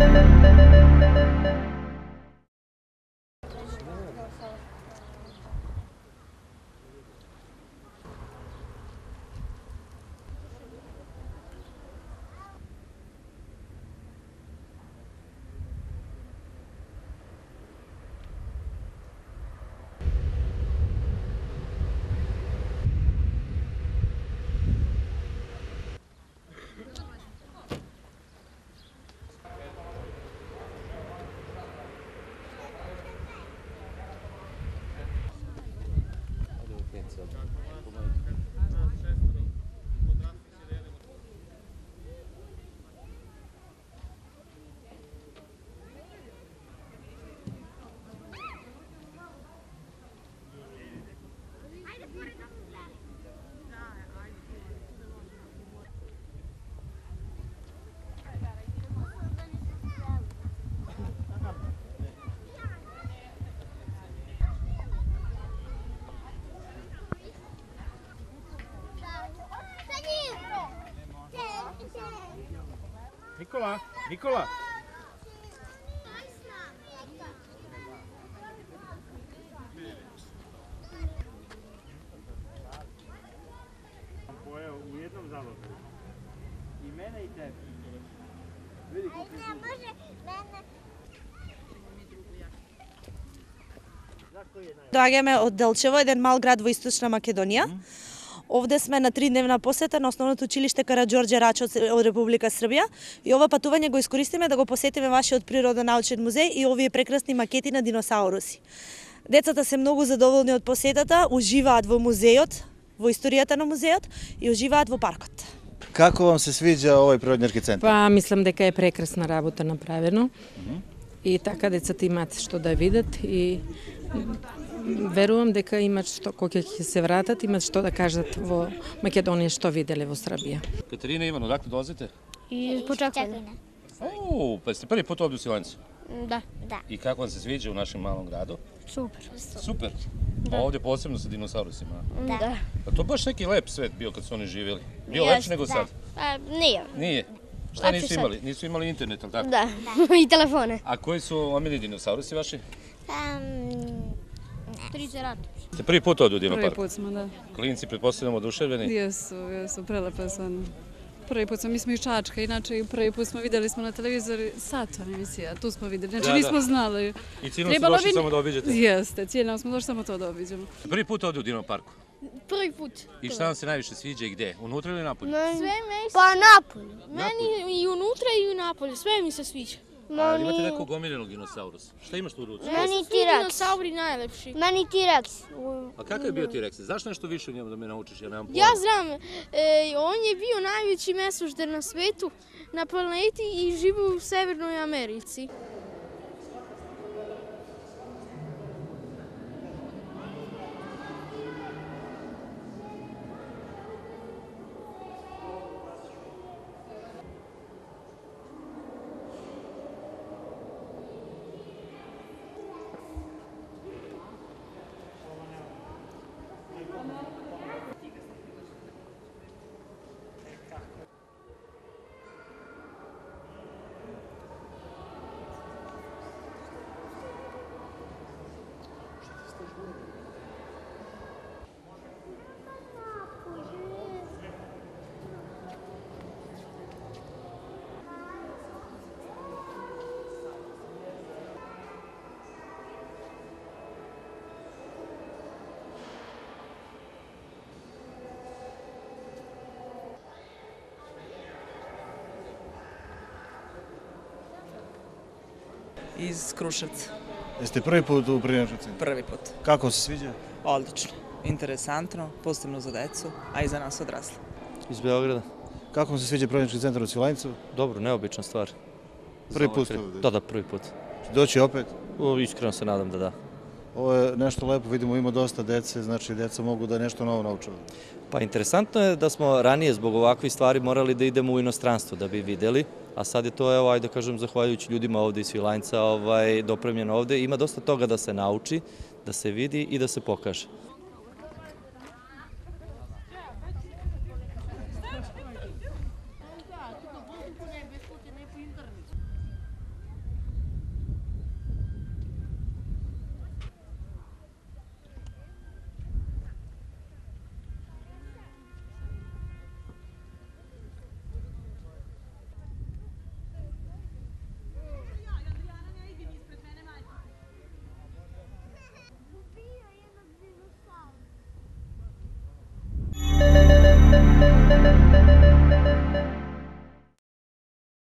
Música them. Nikola, Nikola. Pojeo u jednom zalogu. I mene i tebe. Vidi koliko je zuba. Доаѓаме од Делчево, еден мал град во Источна Македонија. Овде сме на тридневна посета на основното училиште Караџорџе Рачо од Република Србија и ова патување го искористиме да го посетиме вашиот природонаучен музеј и овие прекрасни макети на диносауруси. Децата се многу задоволни од посетата, уживаат во музејот, во историјата на музејот и уживаат во паркот. Како вам се свиѓа овој природнички центар? Па, мислам дека е прекрасна работа направено. И така децата имаат што да видат и верувам дека имаат што кога ќе се вратат, имаат што да кажат во Македонија што виделе во Србија. Katarina Ivan, odakle dolazite? I počakujemo. O, pa ste prvi put ovdje u Silancu. Da. Da. I kako vam se sviđa u našem malom gradu? Super. Super. A ovdje posebno sa dinosaurusima. Da. Pa to baš neki lep svet bio kad su oni živjeli. Bio Jeste, lepši nego da. sad. Pa, nije. Nije. Šta Lepši nisu sad. imali? Nisu imali internet, ali tako? Da. I telefone. A koji su omili dinosaurusi vaši? Triceratops. Ste prvi put ovdje u Prvi Dinoparku? put smo, da. Klinci, pretpostavljamo, oduševljeni. Jesu, jesu, prelepe su. ono. Prvi put smo, mi smo iz Čačka, inače i prvi put smo vidjeli smo na televizoru Saturn emisija, tu smo vidjeli, znači Da, da. nismo znali. I ciljno ste došli samo da obiđete. Jeste, ciljno smo došli samo to da obiđemo. Prvi put ovdje u Dinoparku. Prvi put. I šta vam se najviše sviđa i gde? Unutra ili napolju? Sve meni... Pa napolju. Meni i unutra i napolju, sve mi se sviđa. A imate nekog omiljenog dinosaurusa? Šta imaš tu u ruci? Meni T-Rex. Dinosauri najlepši. Meni T-Rex. A kakav je bio T-Rex? Zašto nešto više o njemu da me naučiš? Ja nemam pojma. Ja znam, e, on je bio najveći mesožder na svetu, na planeti i živo u Severnoj Americi. Iz Kruševca. Jeste prvi put u prirodničkom centru? Prvi put. Kako se sviđa? Odlično. Interesantno, posebno za decu, a i za nas odrasle. Iz Beograda. Kako vam se sviđa prirodnički centar u Svilajncu? Dobro, neobična stvar. Prvi Samo put kre- ste ovdje? Da, da, prvi put. Doći opet? O, iskreno se nadam da da. Ovo je nešto lepo, vidimo ima dosta dece, znači deca mogu da nešto novo nauče. Pa interesantno je da smo ranije zbog ovakvih stvari morali da idemo u inostranstvo da bi videli, a sad je to, evo, ajde da kažem, zahvaljujući ljudima ovde iz Svilajnca, ovaj, dopremljeno ovde. Ima dosta toga da se nauči, da se vidi i da se pokaže.